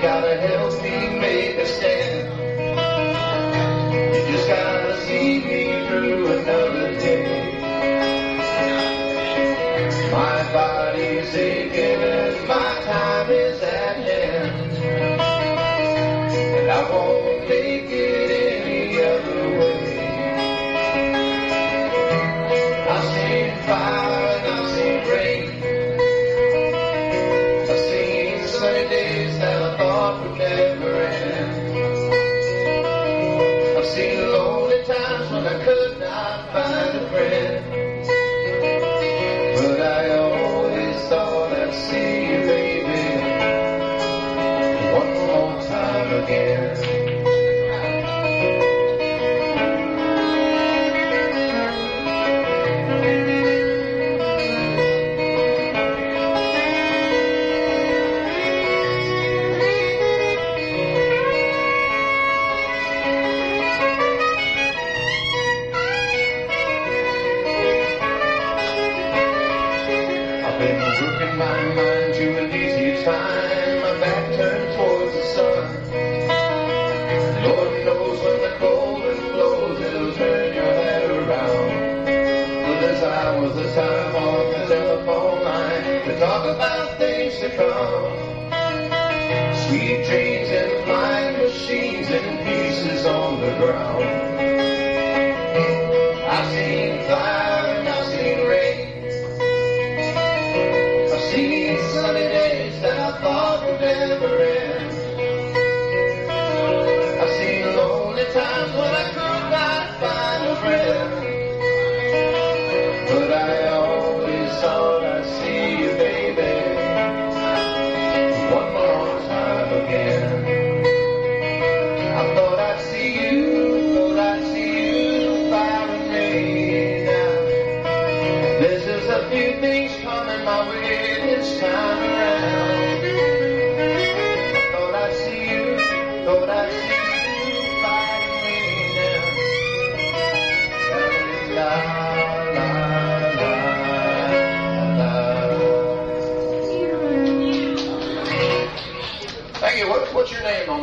gotta help me make a stand. Working my mind to an easy time, my back turned towards the sun. Lord knows when the cold wind blows, it'll turn your head around. But this hour was the time on the telephone line to talk about things to come. Sweet dreams and flying machines and pieces on the ground.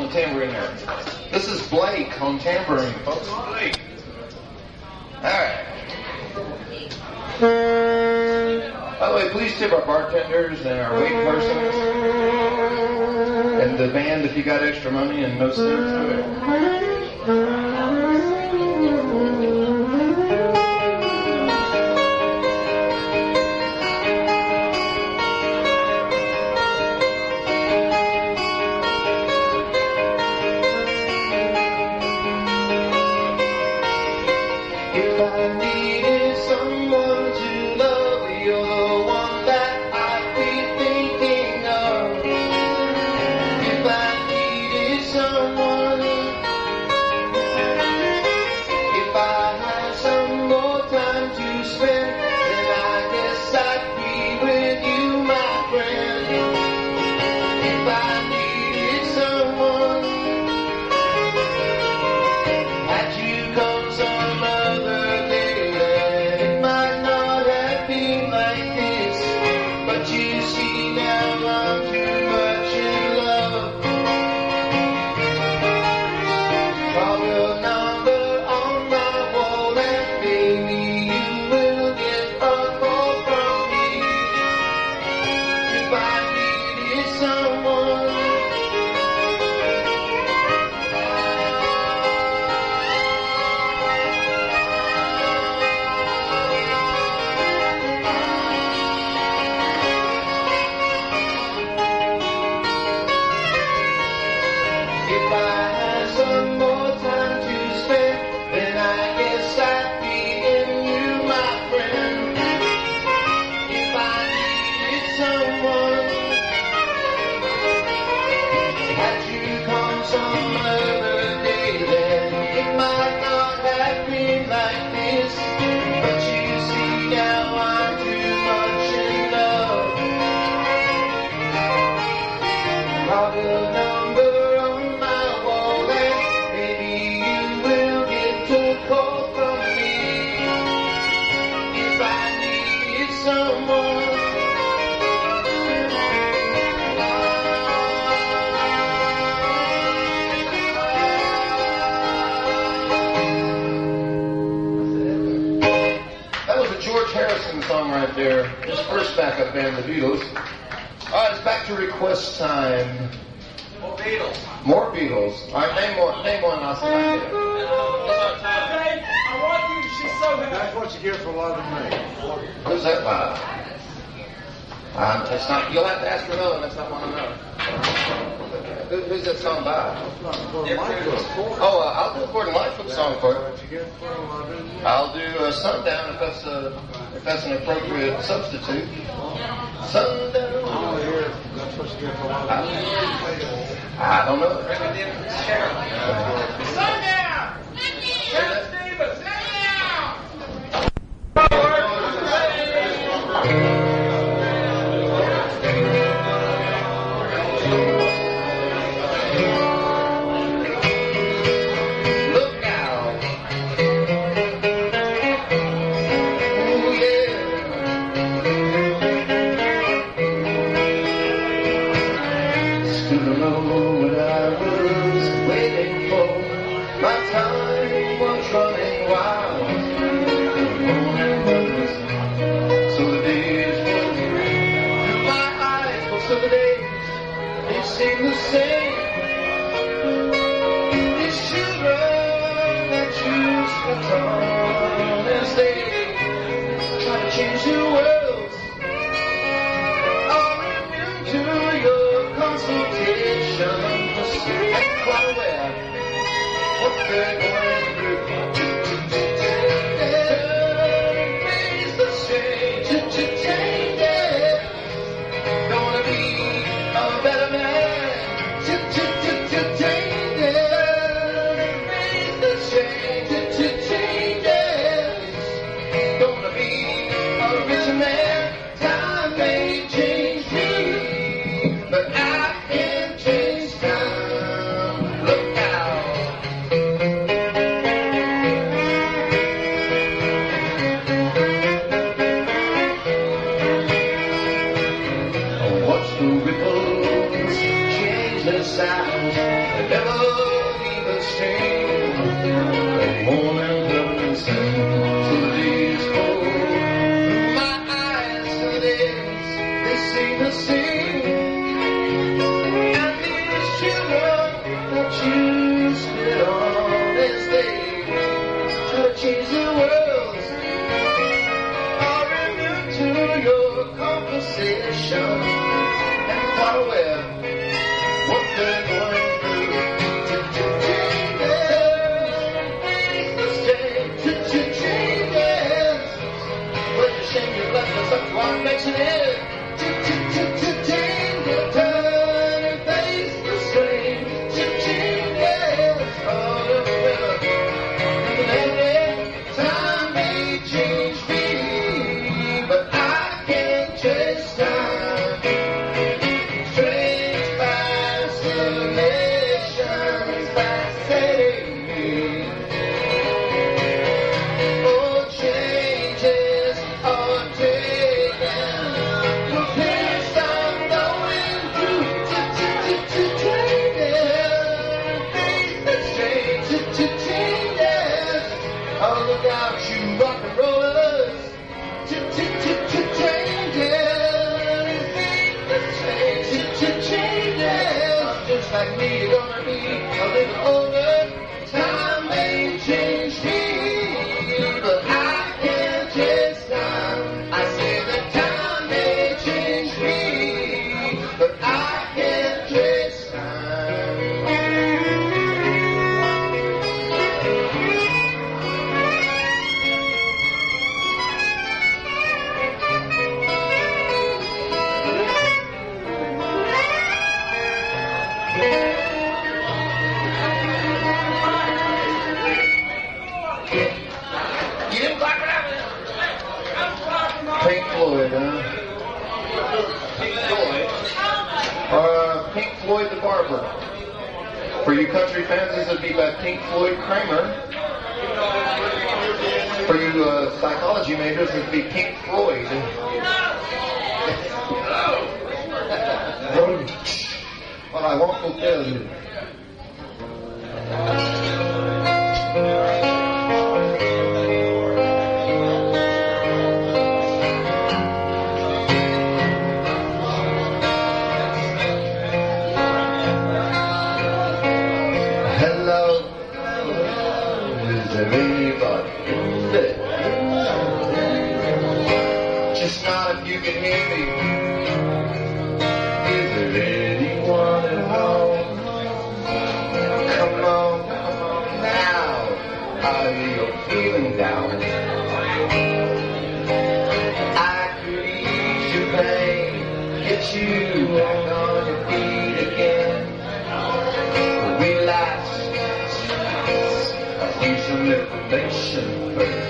the tambourine there. This is Blake on tambourine, folks. Blake. All right. By the way, please tip our bartenders and our wait persons and the band if you got extra money and no sense. request time. More Beatles. More Beatles. All right, name one. Name one. I'll see if I get it. I want you. She's so good. That's what you hear for loving me. Who's that by? Um, it's not. You'll have to ask another. That's not one I know. Who, who's that song by? Oh, uh, I'll do a Gordon Lightfoot song for you. I'll do uh, Sundown if that's a, if that's an appropriate substitute. Sundown for I don't know. Sundown! change Zeppelin. For you country fans, this would be by Pink Floyd Cramer. For you uh, psychology majors, it would be Pink Floyd. what I won't tell you. salvation.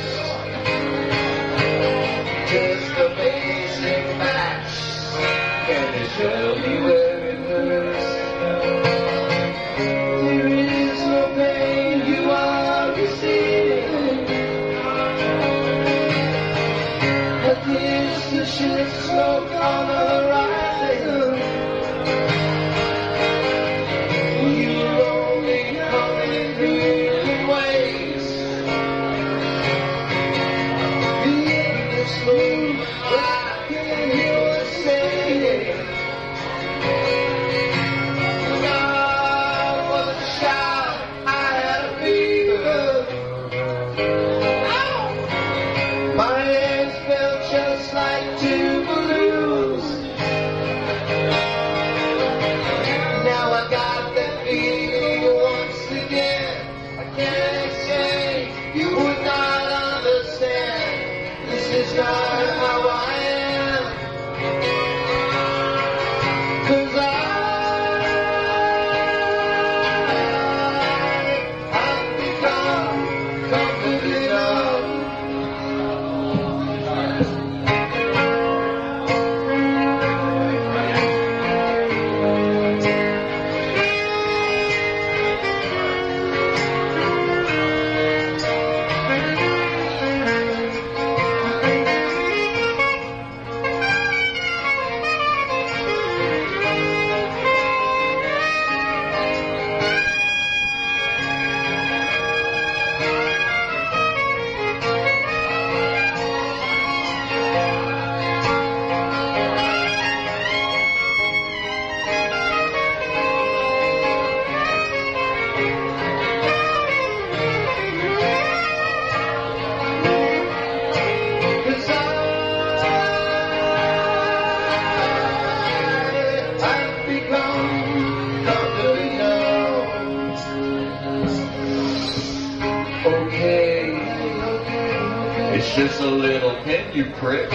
separate.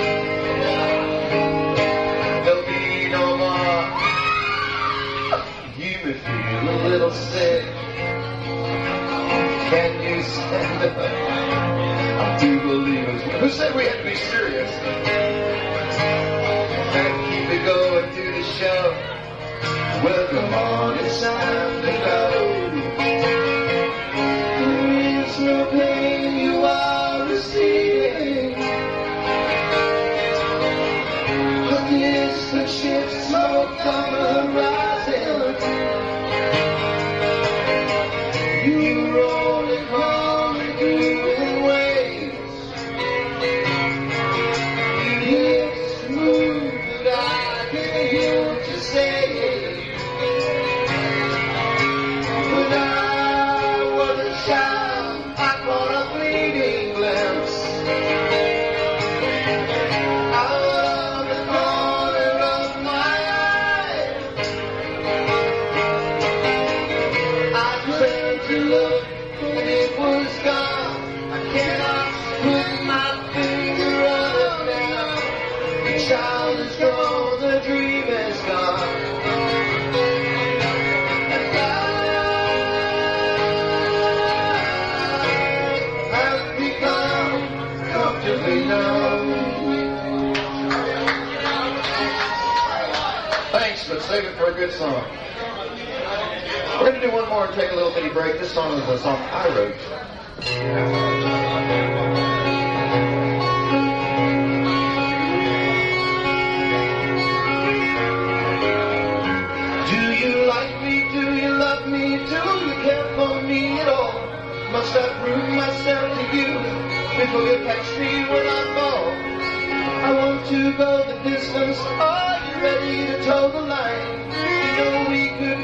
There'll be no more. You may feel a little sick. Can you stand up? I do believe it. Who said we had to be serious? And keep it going through the show. Welcome on, inside the to. There is no place. lights that for a good song. We're going to do one more and take a little bitty break. This song is a song I wrote. Do you like me? Do you love me? Do you care for me at all? Must I prove myself to you before you catch me when I fall? I want to go the distance. Are you ready to toe the line?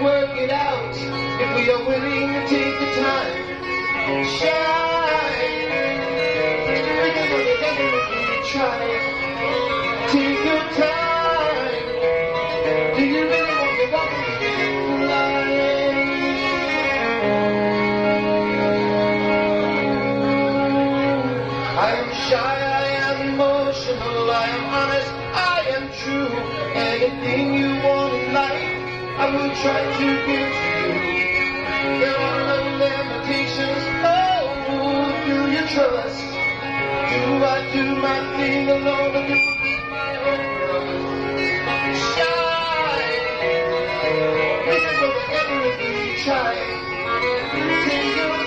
work it out if we are willing to take the time. Shine. Try. Take your time. You really want to walk? I'm shy. tried to get you. There are no limitations. Oh, do you trust? Do I do my thing alone or do you try. Take your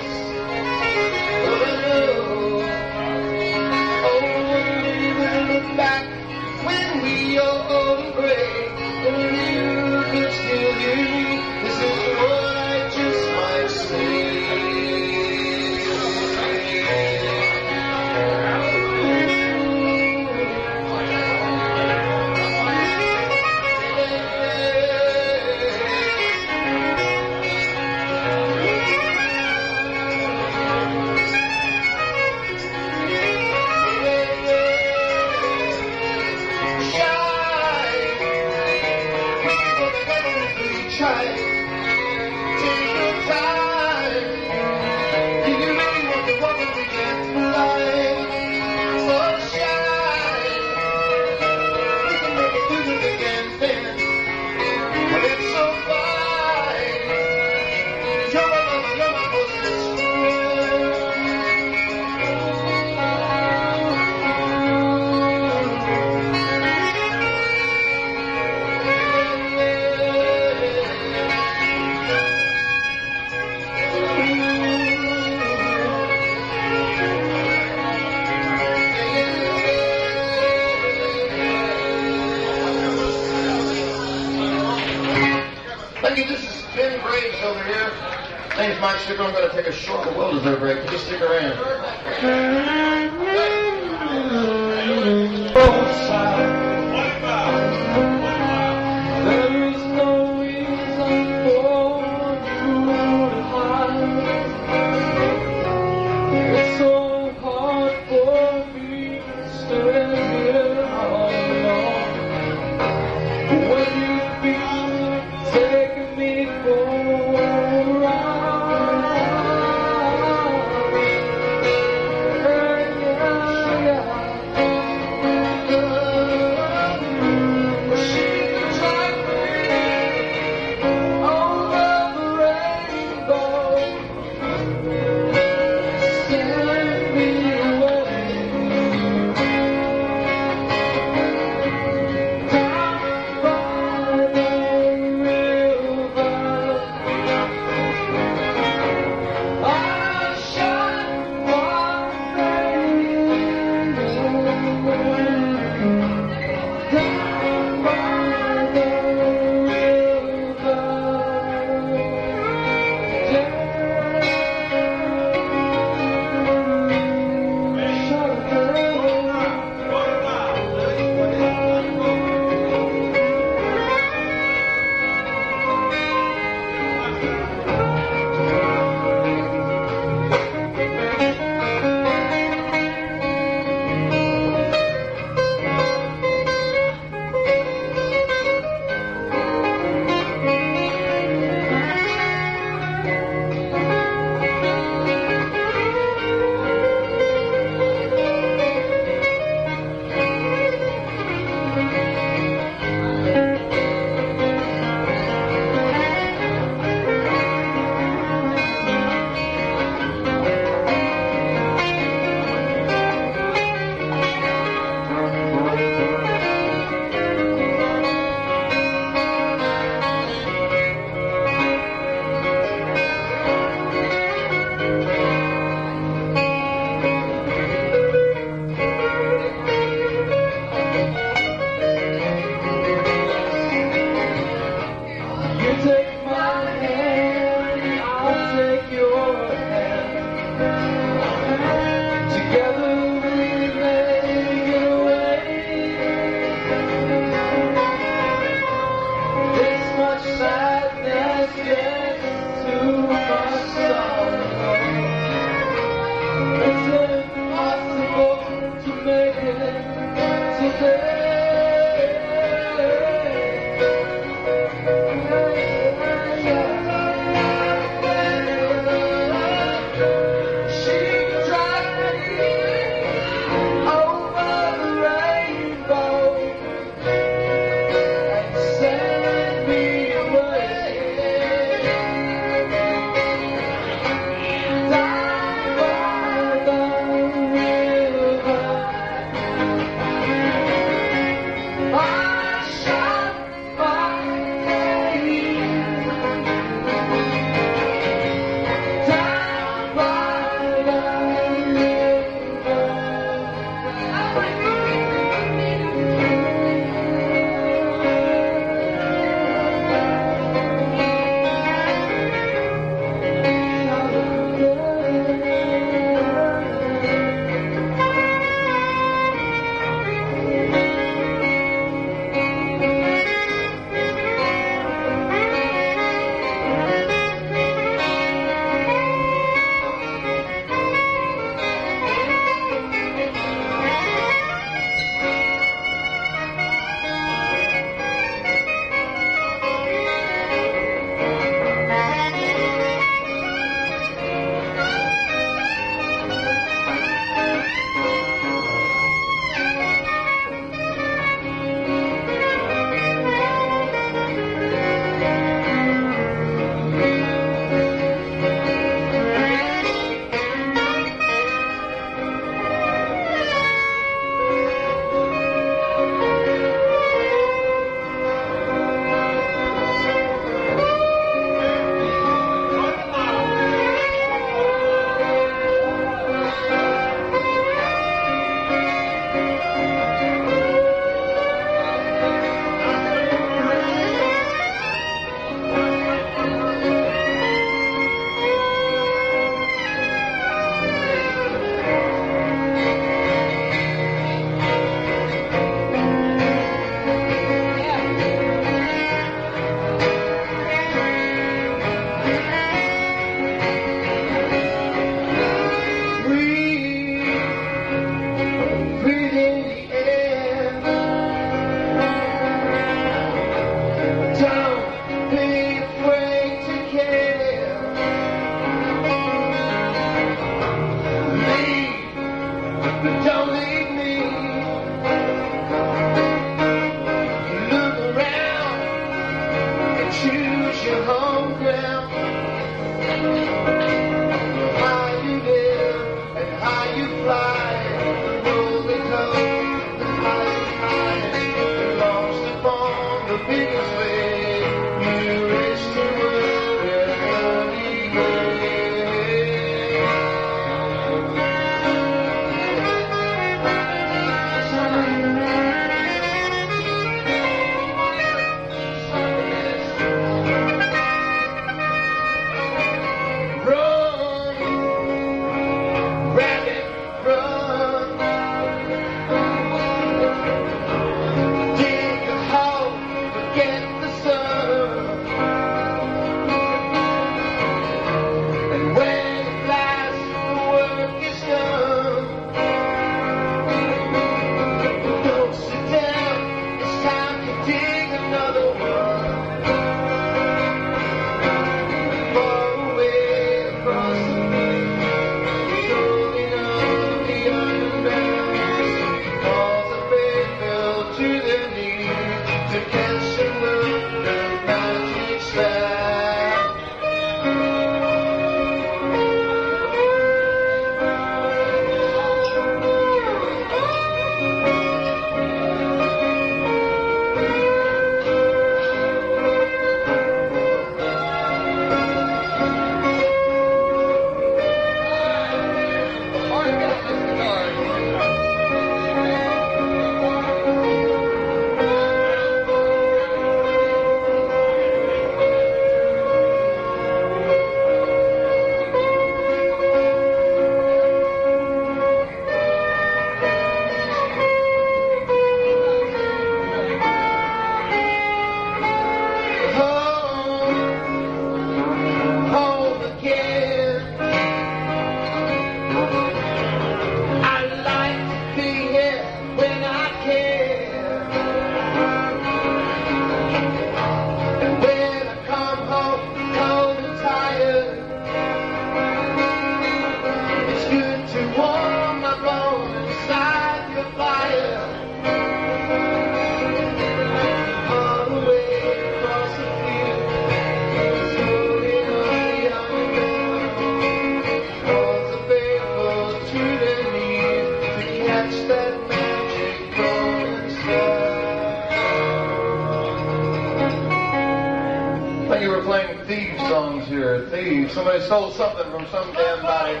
some damn body.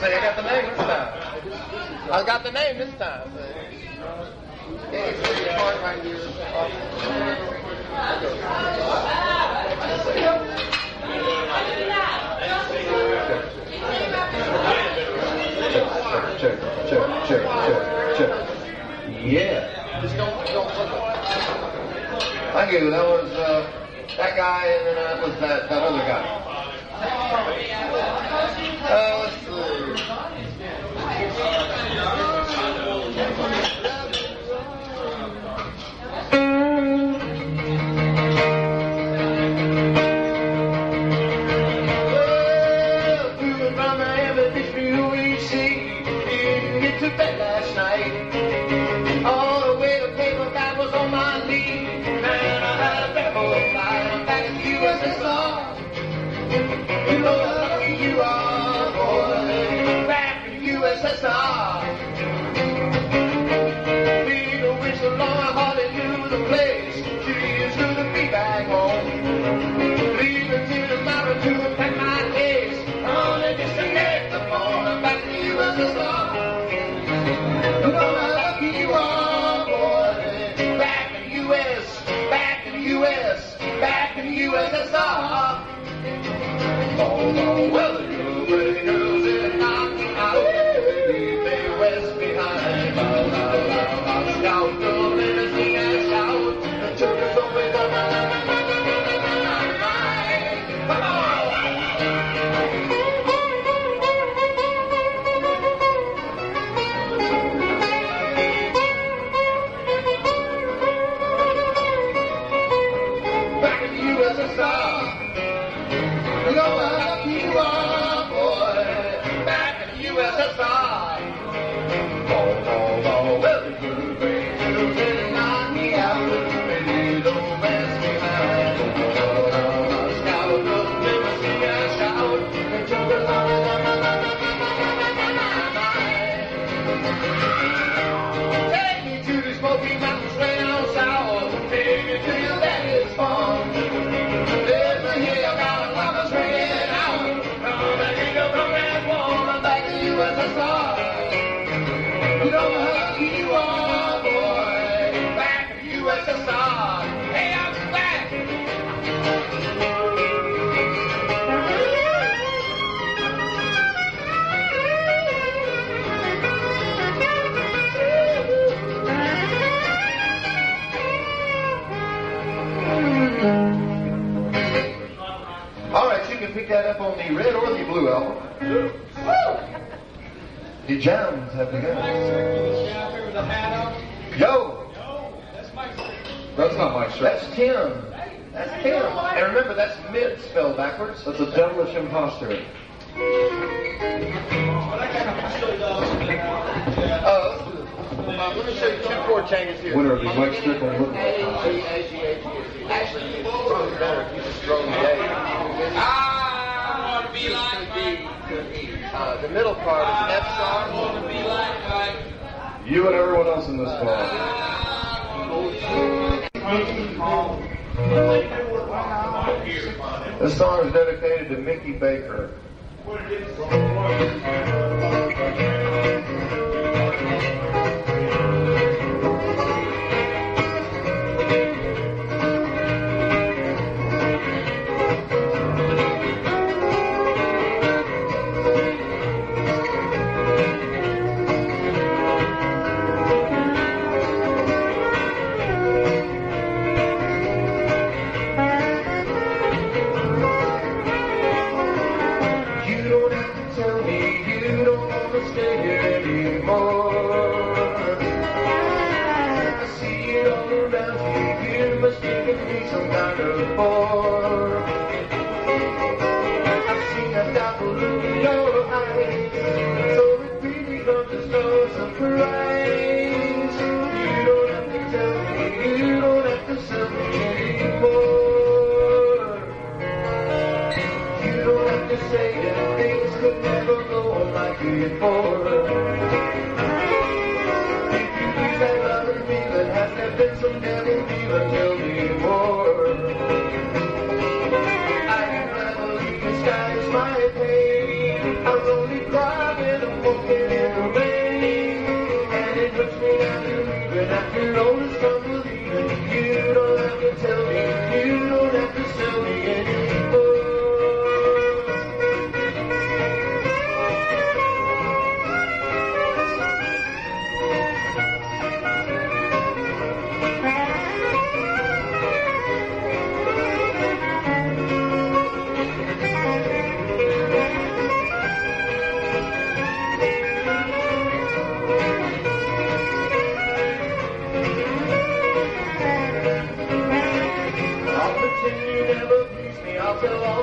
Say, I got the name this time. I got the name this time. Check, check, check, check, check. Yeah. Thank you. that was uh, that guy and then that was that, that other guy. Uh, you know lucky you are, boy. Hallelujah, the place. well Take me to the smoky mountain. Pick that up on the red or the blue album. The jams have begun. Yo! No, that's Mike That's not Mike Strick. That's Tim. That's Tim. And remember, that's mid spelled backwards. That's a devilish imposter. Oh, uh, let me show you two chord changes here. What of the Mike Strickland look like? Actually, you just throw the A. Ah! be like the, uh, the middle part is F sharp. You and everyone else in this car. This song is dedicated to Mickey Baker. looking for.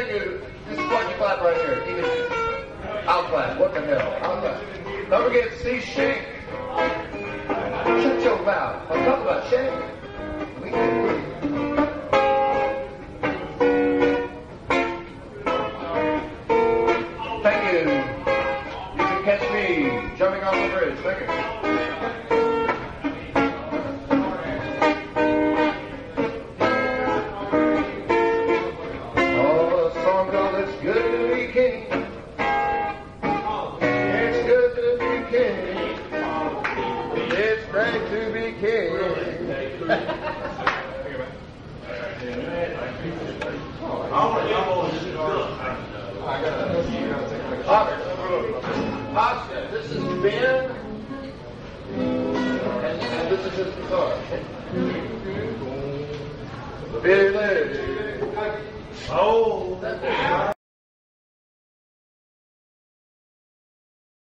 thing is this you pipe right here. Outline. What the hell? Outline. Don't forget, C Shank